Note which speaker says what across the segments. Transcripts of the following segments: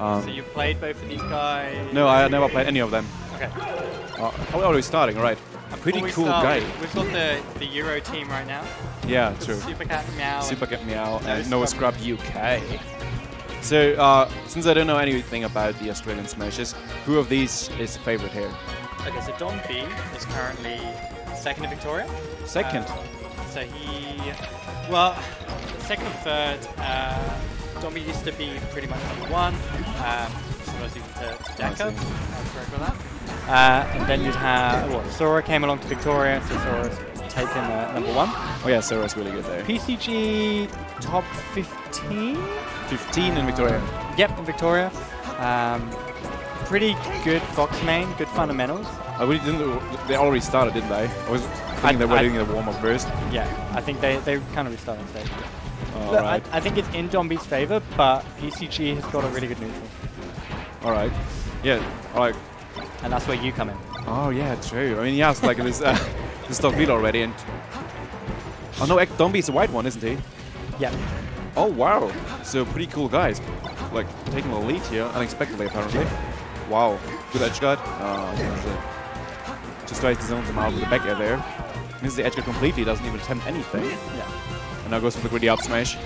Speaker 1: Um,
Speaker 2: so you've played both of these guys?
Speaker 1: no, I never played any of them.
Speaker 2: Okay.
Speaker 1: Uh, oh, we're starting, all right. A
Speaker 2: pretty we
Speaker 1: cool
Speaker 2: start,
Speaker 1: guy.
Speaker 2: We've, got the, the Euro team right now.
Speaker 1: Yeah, true.
Speaker 2: Super Cat Meow.
Speaker 1: Super Cat Meow and No
Speaker 2: Scrub.
Speaker 1: UK. So, uh, since I don't know anything about the Australian Smashes, who of these is the favorite here?
Speaker 2: Okay, so Don B is currently second in Victoria.
Speaker 1: Second.
Speaker 2: Uh, so he, well, second and third. Uh, Don B used to be pretty much number one. Um, so I was even to, to Deca.
Speaker 1: see.
Speaker 2: I was correct with that. Uh, and then you'd have, what, Sora came along to Victoria, so Sora's taken uh, number one.
Speaker 1: oh yeah, Sora's really good there.
Speaker 2: PCG top 15?
Speaker 1: 15 in Victoria.
Speaker 2: Yep, in Victoria. Um, pretty good Fox main, good fundamentals.
Speaker 1: I really didn't. They already started, didn't they? I was thinking
Speaker 2: I-
Speaker 1: they were doing the warm up first.
Speaker 2: Yeah, I think they, they kind of restarted stage. Look,
Speaker 1: right.
Speaker 2: I, I think it's in DonB's favor, but PCG has got a really good neutral.
Speaker 1: All right. Yeah. All right.
Speaker 2: And that's where you come in.
Speaker 1: Oh yeah, true. I mean, he has like this uh, this stock lead already, and oh no, DonB is the white one, isn't he?
Speaker 2: Yeah.
Speaker 1: Oh wow. So pretty cool guys, like taking the lead here unexpectedly apparently. Wow. Good edge guard. Oh, just tries to zone them out with the back air there. Misses the edge guard completely, doesn't even attempt anything,
Speaker 2: Yeah.
Speaker 1: And now goes for the gritty up smash.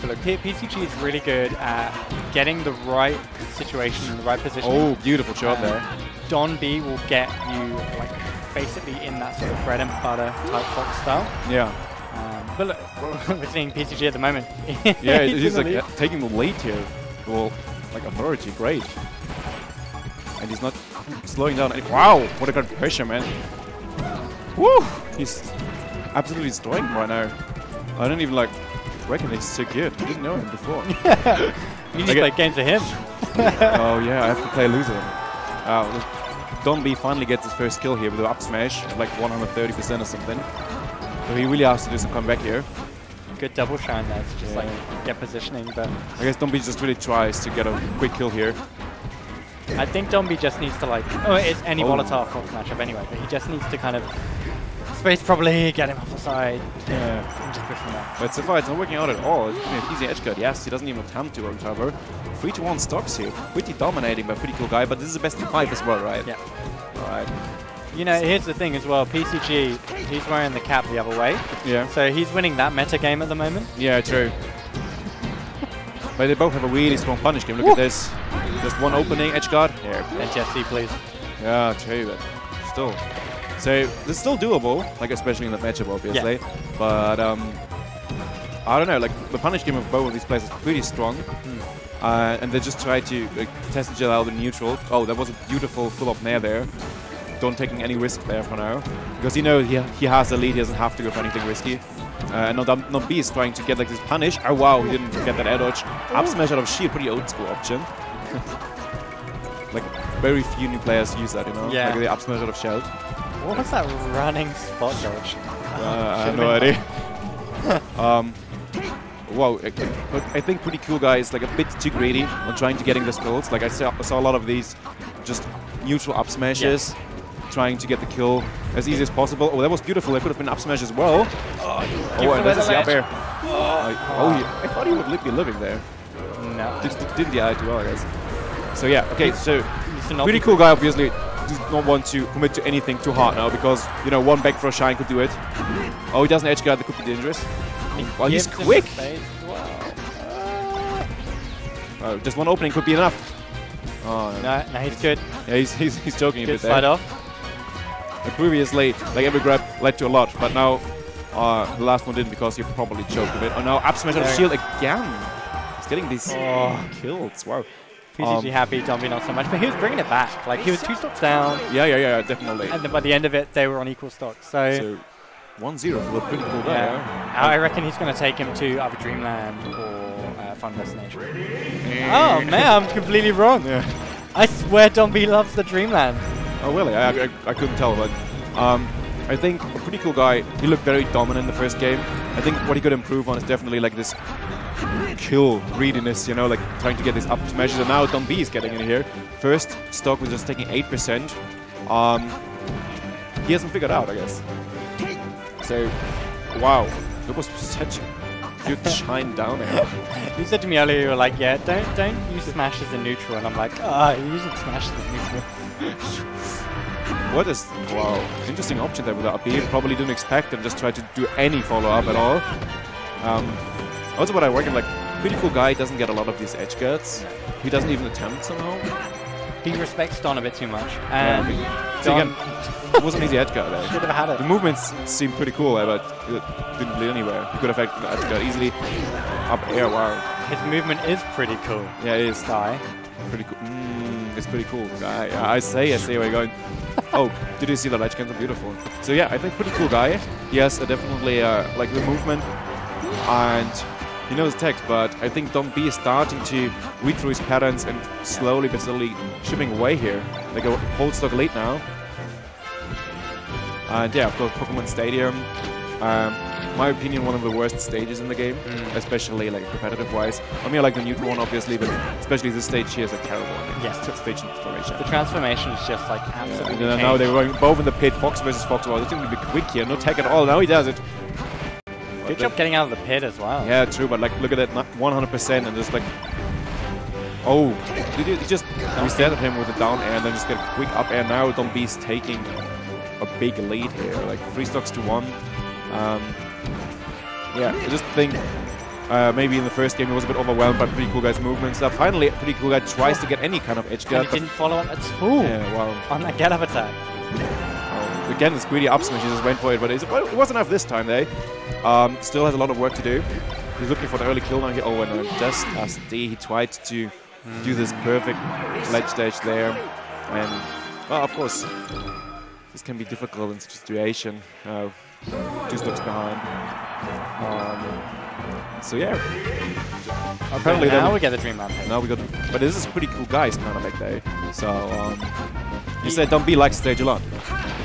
Speaker 2: But look, PCG is really good at getting the right situation in the right position.
Speaker 1: Oh, beautiful shot
Speaker 2: Uh,
Speaker 1: there.
Speaker 2: Don B will get you like basically in that sort of bread and butter type Fox style.
Speaker 1: Yeah.
Speaker 2: Um, but look, we're seeing PCG at the moment.
Speaker 1: Yeah,
Speaker 2: He's
Speaker 1: he's like
Speaker 2: the
Speaker 1: uh, taking the lead here. Well, like authority, great. And he's not slowing down. Any wow, what a good pressure, man. Woo! He's absolutely destroying right now. I don't even like reckon he's so good. I didn't know him before.
Speaker 2: You just play games for him.
Speaker 1: oh yeah, I have to play loser. Uh, Don B finally gets his first kill here with the up smash, like 130% or something. So he really has to do some comeback here.
Speaker 2: Good double shine there to just
Speaker 1: Yeah.
Speaker 2: like get positioning. But
Speaker 1: I guess Don B just really tries to get a quick kill here.
Speaker 2: I think DonB just needs to like, oh, it's any
Speaker 1: Oh.
Speaker 2: volatile Fox matchup anyway, but he just needs to kind of space properly, get him off the side,
Speaker 1: Yeah.
Speaker 2: and just push from there.
Speaker 1: But so far it's not working out at all. It's an easy edge guard. Yes, he doesn't even attempt to recover. 3 to 1 stocks here. Pretty dominating by pretty cool guy, but this is the best of 5 as well, right?
Speaker 2: Yeah.
Speaker 1: Alright.
Speaker 2: You know, here's the thing as well. PCG, he's wearing the cap the other way,
Speaker 1: Yeah.
Speaker 2: so he's winning that meta game at the moment.
Speaker 1: Yeah, true. but they both have a really strong punish game. Look at this. Just one opening, edge guard. Here.
Speaker 2: NTSC, please.
Speaker 1: Yeah, true, but still. So this is still doable, like especially in that matchup, obviously. Yeah. But um, I don't know, like the punish game of both of these players is pretty strong. Uh, and they just try to like, test each other out in neutral. Oh, that was a beautiful full-up nair there. Don't taking any risk there for now. Because you know he, he has the lead, he doesn't have to go for anything risky. Uh, and Nodam- Nobby is trying to get like this punish. Oh wow, he didn't get that air dodge. Up smash out of shield, pretty old school option. like very few new players use that, you know?
Speaker 2: Yeah.
Speaker 1: Like the up smash out of shield.
Speaker 2: What was that running spot dodge?
Speaker 1: Uh, I have no idea. um, wow, I, but I think pretty cool guy is like a bit too greedy on trying to getting the kills. Like I saw, I saw a lot of these just neutral up smashes, trying to get the kill as easy as possible. Oh, that was beautiful. That could have been up smash as well. Oh,
Speaker 2: Give
Speaker 1: and this
Speaker 2: the
Speaker 1: is the up air. Oh, oh, he- I thought he would be living there.
Speaker 2: No.
Speaker 1: Did, did DI too well, I guess. So yeah, okay, so
Speaker 2: Used to not
Speaker 1: pretty cool guy, obviously. Does not want to commit to anything too hard now because you know one back for a shine could do it. Oh, he doesn't edge guard. That could be dangerous. Well, he's quick. Oh, just one opening could be enough. Oh, no.
Speaker 2: No, he's good.
Speaker 1: yeah, he's, he's, he's joking a
Speaker 2: Good
Speaker 1: bit
Speaker 2: slide
Speaker 1: there.
Speaker 2: off.
Speaker 1: And previously, like every grab led to a lot, but now uh, the last one didn't because he probably choked a bit. Oh no, up smash out of shield again. He's getting these
Speaker 2: Oh.
Speaker 1: kills. Wow.
Speaker 2: PCG
Speaker 1: Um,
Speaker 2: happy, DonB not so much, but he was bringing it back. Like he was two stocks down,
Speaker 1: Yeah, yeah, yeah, definitely.
Speaker 2: and then by the end of it, they were on equal stocks. So,
Speaker 1: So 1-0 for the pretty cool guy.
Speaker 2: yeah, I reckon he's going to take him to either Dreamland or uh, Final Destination. Oh man, I'm completely wrong.
Speaker 1: Yeah.
Speaker 2: I swear, DonB loves the Dreamland.
Speaker 1: Oh really? I, I, I couldn't tell, but um, I think a pretty cool guy. He looked very dominant in the first game. I think what he could improve on is definitely like this kill greediness, you know, like trying to get these up smashes. And now Don B is getting in here. First stock was just taking 8%. Um, he hasn't figured out, I guess. So, wow, that was such good shine down air.
Speaker 2: You said to me earlier, you were like, yeah, don't don't use smash as a neutral, and I'm like, ah, oh, you're using smash as a neutral.
Speaker 1: What is wow? Interesting option there with the up Probably didn't expect and just tried to do any follow up at all. Um, also, what I reckon, like, pretty cool guy doesn't get a lot of these edge guards. He doesn't even attempt somehow.
Speaker 2: He respects Don a bit too much, and
Speaker 1: yeah, so again, it wasn't easy edge guard. There.
Speaker 2: Should have had it.
Speaker 1: The movements seem pretty cool, but it didn't bleed anywhere. He could have had edge guard easily. Up air, wow.
Speaker 2: His movement is pretty cool.
Speaker 1: Yeah, it is.
Speaker 2: Guy.
Speaker 1: Pretty cool. Mm, it's pretty cool, guy. Yeah, I say, I say where you're going. oh, did you see the ledge cancel? Beautiful. So yeah, I think pretty cool guy. He has uh, definitely uh, like the movement and he knows tech, but I think Don B is starting to read through his patterns and slowly but slowly chipping away here. Like a hold stock lead now. And yeah, of course, Pokemon Stadium. Um, my opinion, one of the worst stages in the game, mm. especially like competitive-wise. I mean, I like the neutral one, obviously, but especially this stage here is a terrible one.
Speaker 2: Yes.
Speaker 1: Stage transformation.
Speaker 2: The transformation is just like absolutely
Speaker 1: yeah. Now they were going both in the pit, Fox versus Fox. Well, it's going to be quick here, no tech at all. Now he does it.
Speaker 2: Good job getting out of the pit as well.
Speaker 1: Yeah, true, but like, look at that 100% and just like, oh, did you just reset him with a down air and then just get a quick up air. Now Don Beast taking a big lead here, like three stocks to one. Um, yeah, I just think uh, maybe in the first game he was a bit overwhelmed by Pretty Cool Guy's movement stuff. Finally, Pretty Cool Guy tries to get any kind of edge guard.
Speaker 2: he didn't follow up at all
Speaker 1: yeah, wow.
Speaker 2: on that get up attack.
Speaker 1: Oh, again, this greedy up smash, he just went for it, but it wasn't enough this time, though. Um, still has a lot of work to do. He's looking for the early kill now here. Oh, and uh, just as D, he tried to mm. do this perfect ledge dash there. And, well, of course, this can be difficult in such a situation. Uh, two steps behind. Um, so yeah.
Speaker 2: Apparently now we get the Dreamland.
Speaker 1: Now we got, the, but this is pretty cool guys kind of back there. So um, you said Don B likes stage a lot.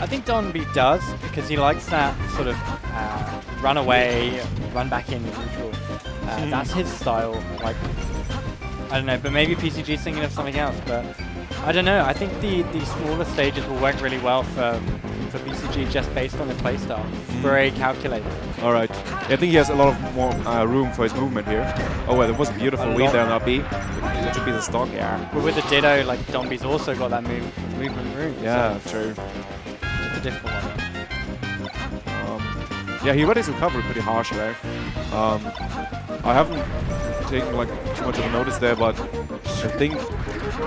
Speaker 2: I think Don B does because he likes that sort of uh, run away, run back in neutral. Uh, mm. That's his style. Like I don't know, but maybe PCG is thinking of something else. But I don't know. I think the the smaller stages will work really well for for PCG just based on his playstyle. Very calculated.
Speaker 1: All right. I think he has a lot of more uh, room for his movement here. Oh, well, it was a beautiful lead there on RB. That should be the stock, yeah.
Speaker 2: But with the Ditto, like, DonB's also got that move, movement room.
Speaker 1: Yeah, so true.
Speaker 2: It's a difficult one.
Speaker 1: Um, yeah, he read his recovery pretty harsh there. Um, I haven't taken like too much of a notice there, but I think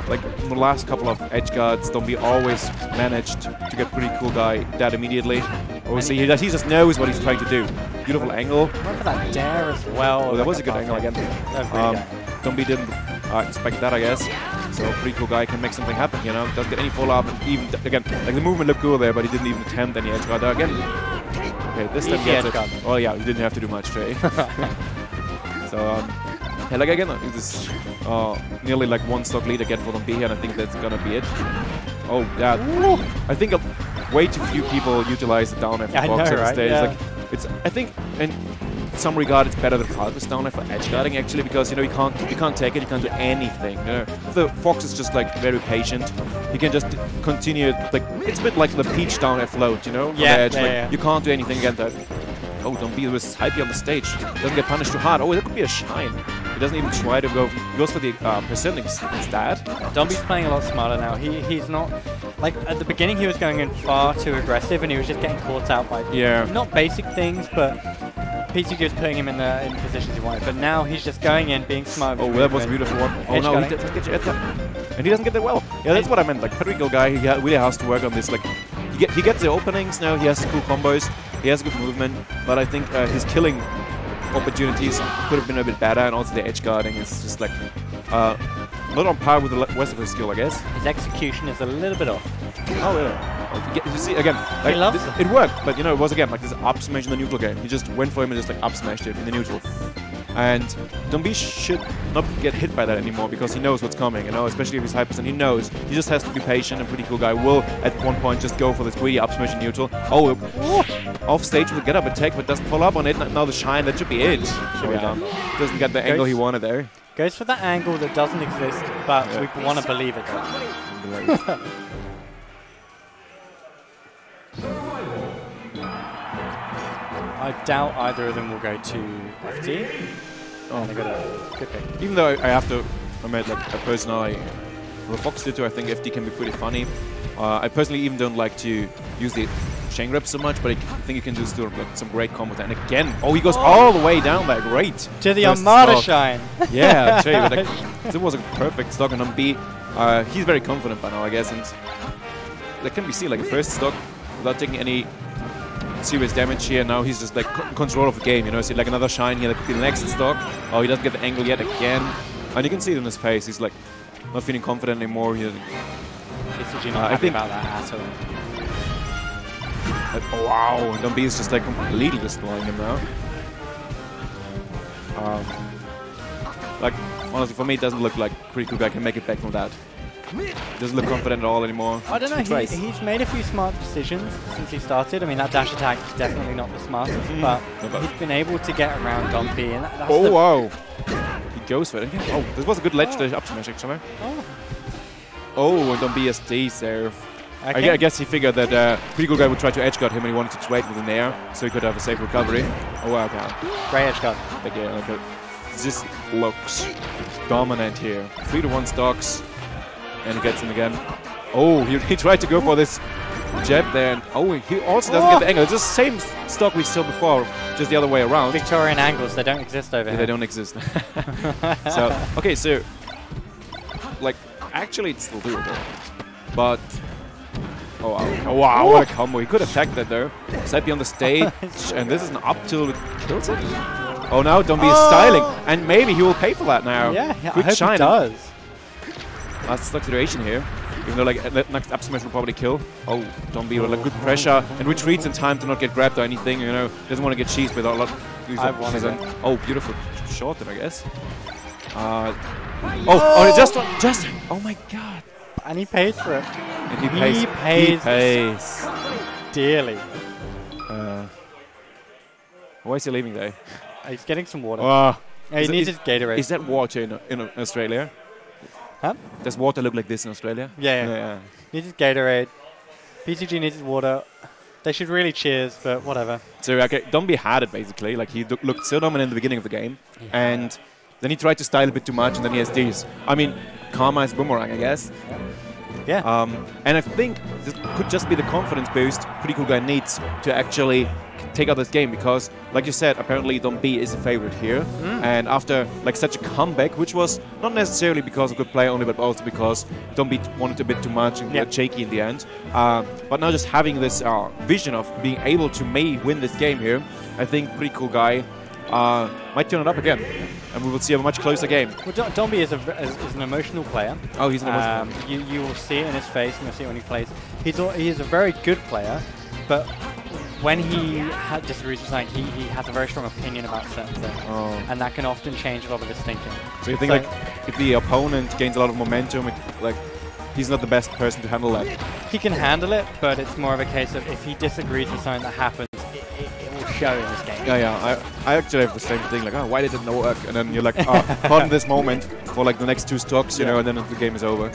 Speaker 1: like in the last couple of edge guards, DonB always managed to get pretty cool guy dead immediately. Obviously, he, he just knows what he's trying to do. Beautiful angle.
Speaker 2: Went for that dare as well.
Speaker 1: Oh, that was a good angle again. Um, DonB didn't uh, expect that, I guess. So pretty cool guy can make something happen, you know. Doesn't get any follow-up. Even, again, like the movement looked cool there, but he didn't even attempt any edge guard there. Again, okay, this time he gets it. Oh yeah, he didn't have to do much, Trey. so, um, yeah, like again, this uh, nearly like one stock lead again for here, and I think that's gonna be it. Oh, yeah. I think way too few people utilize the down F box know, at right? stage. Yeah. Like, it's I think in some regard it's better than Falco's down F for edge guarding actually because you know you can't you can't take it, you can't do anything. You know? The Fox is just like very patient. You can just continue like it's a bit like the Peach down F float, you know?
Speaker 2: Yeah,
Speaker 1: edge.
Speaker 2: Yeah,
Speaker 1: like,
Speaker 2: yeah.
Speaker 1: You can't do anything against that. Oh, don't be with hypey on the stage. Doesn't get punished too hard. Oh, that could be a shine. He doesn't even try to go. He goes for the uh, percentage instead.
Speaker 2: Dumby's playing a lot smarter now. He he's not like at the beginning he was going in far too aggressive and he was just getting caught out by
Speaker 1: yeah
Speaker 2: not basic things but PCG was putting him in the in positions he wanted. But now he's just going in, being smart.
Speaker 1: Oh, that was a beautiful one. Oh no, he doesn't get and he doesn't get that well. Yeah, that's what I meant. Like pretty cool guy, he really has to work on this. Like he, get, he gets the openings now. He has cool combos. He has good movement, but I think uh, his killing opportunities could have been a bit better, and also the edge guarding is just like uh, not on par with the rest of his skill, I guess.
Speaker 2: His execution is a little bit off.
Speaker 1: Oh yeah. You see again, like, it worked, but you know it was again like this up smash in the neutral game. He just went for him and just like up smashed it in the neutral. And Dumbi should not get hit by that anymore because he knows what's coming, you know, especially if he's hyper and he knows. He just has to be patient and pretty cool guy will at one point just go for this greedy up smash neutral. Oh, off stage with a get up attack but doesn't follow up on it. Now the shine, that should be it. So yeah. doesn't get the goes, angle he wanted there.
Speaker 2: Goes for that angle that doesn't exist, but yeah. we want to believe it I doubt either of them will go to FD. Oh, they got a good pick.
Speaker 1: Even though I have to admit, like, a personal, I with Fox too, I think FD can be pretty funny. Uh, I personally even don't like to use the chain grab so much, but I think you can do still like, some great combos. And again, oh, he goes
Speaker 2: Oh.
Speaker 1: all the way down there. Great.
Speaker 2: To the
Speaker 1: First
Speaker 2: Armada
Speaker 1: stock.
Speaker 2: shine.
Speaker 1: Yeah, Jay, but like, it was a perfect stock, and on B, uh, he's very confident by now, I guess, and that can be seen like a first stock without taking any serious damage here. Now he's just like control of the game, you know. See, like another shine here, that could be the next stock. Oh, he doesn't get the angle yet again, and you can see it in his face. He's like not feeling confident anymore. He, Uh, I think-
Speaker 2: about that at all.
Speaker 1: like, oh, wow, and Dumby is just like completely destroying him now. Um, like honestly, for me, it doesn't look like pretty can make it back from that. Doesn't look confident at all anymore.
Speaker 2: I don't know. He, he's made a few smart decisions since he started. I mean, that dash attack is definitely not the smartest,
Speaker 1: Mhm.
Speaker 2: but
Speaker 1: No,
Speaker 2: he's been able to get around Dumpy, and that, that's
Speaker 1: Oh wow! He goes for it. again. Oh, this was a good ledge to up smash actually.
Speaker 2: Oh.
Speaker 1: Oh, and don't be a stays there. I,
Speaker 2: Okay.
Speaker 1: gue- I guess he figured that uh, pretty cool guy would try to edge guard him and he wanted to trade with an air so he could have a safe recovery. Oh wow, okay.
Speaker 2: Great edge guard.
Speaker 1: But yeah, like, uh, this looks dominant here. Three to one stocks, and he gets him again. Oh, he, he tried to go for this jab there, and oh, he also doesn't
Speaker 2: Oh.
Speaker 1: get the oh! angle. It's the same stock we saw before, just the other way around.
Speaker 2: Victorian angles, they don't exist over
Speaker 1: Yeah,
Speaker 2: here.
Speaker 1: they don't exist. so okay, so like actually it's still doable, but oh wow, oh wow, what a combo! He could tagged that there. Side on the stage, and this is an up till it kills it. Oh now Dumby is
Speaker 2: Oh.
Speaker 1: styling, and maybe he will pay for that now.
Speaker 2: Yeah, yeah I hope
Speaker 1: shine.
Speaker 2: he does.
Speaker 1: That's the situation here. Even though like uh, next up smash will probably kill. Oh, don't be like good pressure and retreats in time to not get grabbed or anything. You know, doesn't want to get cheesed with a lot.
Speaker 2: I wanted it.
Speaker 1: Oh, beautiful shot then I guess. Uh, oh, oh, it just just. Oh my god.
Speaker 2: And he paid for it
Speaker 1: And he
Speaker 2: He
Speaker 1: pays. He
Speaker 2: pays-
Speaker 1: pays.
Speaker 2: dearly.
Speaker 1: Uh, why is he leaving there?
Speaker 2: Uh, He's getting some water.
Speaker 1: Oh,
Speaker 2: Yeah, he
Speaker 1: is
Speaker 2: needs
Speaker 1: is-
Speaker 2: his Gatorade.
Speaker 1: is that water in, in Australia?
Speaker 2: Huh?
Speaker 1: Does water look like this in Australia?
Speaker 2: Yeah, yeah. Needs his Gatorade. PCG needs water. They should really cheers, but whatever.
Speaker 1: So okay, Dumby had it basically. Like he look- looked so dominant in the beginning of the game, and then he tried to style a bit too much, and then he has these. I mean, karma is boomerang, I guess.
Speaker 2: Yeah.
Speaker 1: Um, and I think this could just be the confidence boost Pretty Cool Guy needs to actually take out this game because, like you said, apparently Don B is a favorite here.
Speaker 2: Mm.
Speaker 1: And after like such a comeback, which was not necessarily because of good play only, but also because Don B wanted a bit too much and
Speaker 2: Yeah.
Speaker 1: got shaky in the end. Uh, but now just having this uh, vision of being able to may win this game here, I think Pretty Cool Guy uh, might turn it up again, and we will see a much closer game.
Speaker 2: Well, Dom- DonB is, is, is an emotional player.
Speaker 1: Oh, he's an emotional.
Speaker 2: Um, you, you will see it in his face, and you'll see it when he plays. He's a, he is a very good player, but when he ha- disagrees with something, he, he has a very strong opinion about certain things,
Speaker 1: Oh.
Speaker 2: and that can often change a lot of his thinking.
Speaker 1: So you think
Speaker 2: So-
Speaker 1: like if the opponent gains a lot of momentum, it, like he's not the best person to handle that.
Speaker 2: He can handle it, but it's more of a case of if he disagrees with something that happens, show in this game.
Speaker 1: Yeah, yeah. I, I actually have the same thing. Like, oh, why did it not work? And then you're like, oh, pardon this moment for like the next two stocks, you
Speaker 2: Yeah.
Speaker 1: know, and then the game is over.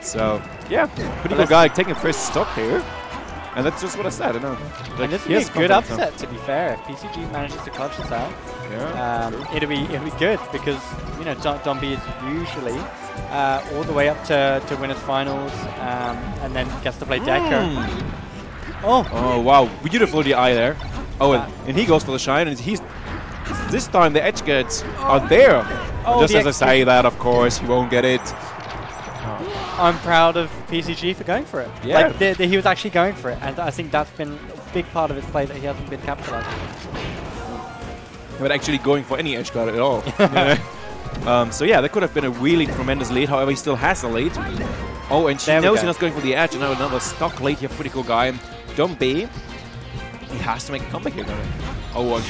Speaker 1: So yeah, pretty
Speaker 2: let's-
Speaker 1: guy taking first stock here, and that's just what I said. I know. Like,
Speaker 2: and this would be a good
Speaker 1: now.
Speaker 2: upset, to be fair. If PCG manages to clutch this out,
Speaker 1: Yeah.
Speaker 2: um, it'll be it'll be good because you know Dom- DonB is usually uh, all the way up to, to winners finals, um, and then gets to play Decker.
Speaker 1: Mm.
Speaker 2: Oh,
Speaker 1: Oh wow, beautiful DI there. Oh, and, and he goes for the shine, and he's this time the edge guards are there.
Speaker 2: Oh,
Speaker 1: Just
Speaker 2: the
Speaker 1: as I say that, of course, he won't get it.
Speaker 2: I'm proud of PCG for going for it.
Speaker 1: Yeah.
Speaker 2: Like, the, the, he was actually going for it, and I think that's been a big part of his play that he hasn't been capitalizing.
Speaker 1: But actually going for any edge guard at all. Um, so yeah, that could have been a really tremendous lead. However, he still has a lead. Oh, and she
Speaker 2: There
Speaker 1: knows
Speaker 2: go.
Speaker 1: he's not going for the edge. And now another stock lead here. Pretty cool guy. And Don B, he has to make a comeback here. he? Oh, uh,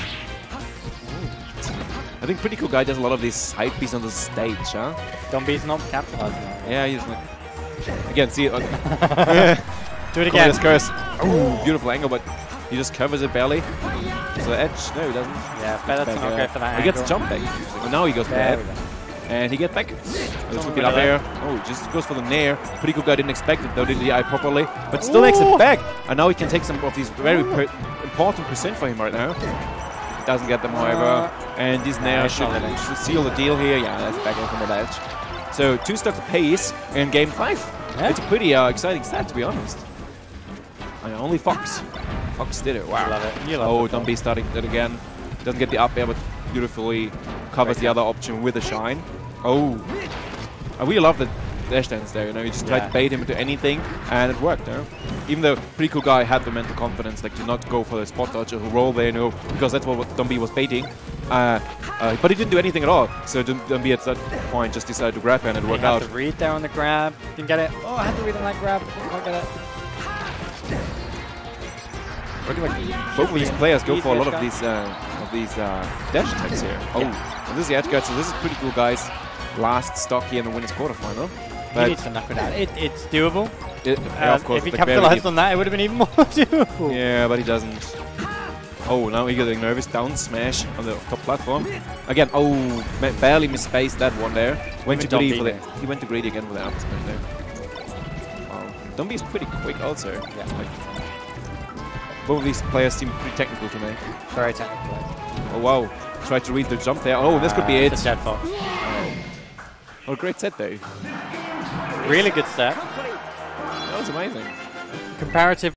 Speaker 1: I think Pretty Cool Guy does a lot of these side pieces on the stage, huh?
Speaker 2: DonB's not capitalizing.
Speaker 1: Yeah, he's like... Again, see... Uh,
Speaker 2: Do it again.
Speaker 1: Cornelius curse. Oh, beautiful angle, but he just covers it barely. So the edge, no, he doesn't.
Speaker 2: Yeah, better to not go for that
Speaker 1: He gets a
Speaker 2: angle.
Speaker 1: jump back. Well, now he goes for
Speaker 2: There
Speaker 1: that.
Speaker 2: we go.
Speaker 1: And he gets back.
Speaker 2: On
Speaker 1: be
Speaker 2: the
Speaker 1: up air. Oh, just goes for the nair. Pretty guy didn't expect it though, did DI properly. But still makes it back. And now he can take some of these very per important percent for him right now. Doesn't get them, however. And this nair should, should seal the deal here. Yeah, that's back in from the ledge. So two stocks apace in game five.
Speaker 2: Yeah.
Speaker 1: It's a pretty uh, exciting stat, to be honest. And only Fox. Fox did it. Wow.
Speaker 2: Love it. You love
Speaker 1: Oh,
Speaker 2: the
Speaker 1: Dumby starting it again. Doesn't get the up air, but beautifully covers the other option with a shine. Oh. I really love the dash dance there, you know, you just tried
Speaker 2: Yeah.
Speaker 1: to bait him into anything, and it worked, you know? Even though pretty cool guy had the mental confidence, like to not go for the spot dodge or roll there, you know, because that's what, what Dumby was baiting. Uh, uh, but he didn't do anything at all, so Dumby at that point just decided to grab and it worked out.
Speaker 2: to read there on the grab. Didn't get it. Oh, I had to read on that grab. Quite get it.
Speaker 1: Like both of these players go for a lot of these uh, of these uh, dash attacks here. Oh, and this is the edge guard, so this is pretty cool, guys. Last stock here in the winners quarterfinal.
Speaker 2: He needs to knock it out. It, it's doable.
Speaker 1: it,
Speaker 2: Uh,
Speaker 1: yeah, of course,
Speaker 2: if he capitalized on that, it would have been even more doable.
Speaker 1: Yeah, but he doesn't. Oh, now he's getting nervous. Down smash on the top platform. Again, oh, ma- barely misspaced that one there. Went
Speaker 2: Even
Speaker 1: to greedy for the. He went to greedy again with the up smash there. Wow. Dumby is pretty quick also.
Speaker 2: Yeah.
Speaker 1: Like, both of these players seem pretty technical to me.
Speaker 2: Very technical.
Speaker 1: Oh wow. Tried to read the jump there. Oh, this could be
Speaker 2: Uh,
Speaker 1: it.
Speaker 2: it's a dead fox.
Speaker 1: Oh, great set though.
Speaker 2: Really good set.
Speaker 1: That was amazing.
Speaker 2: Comparative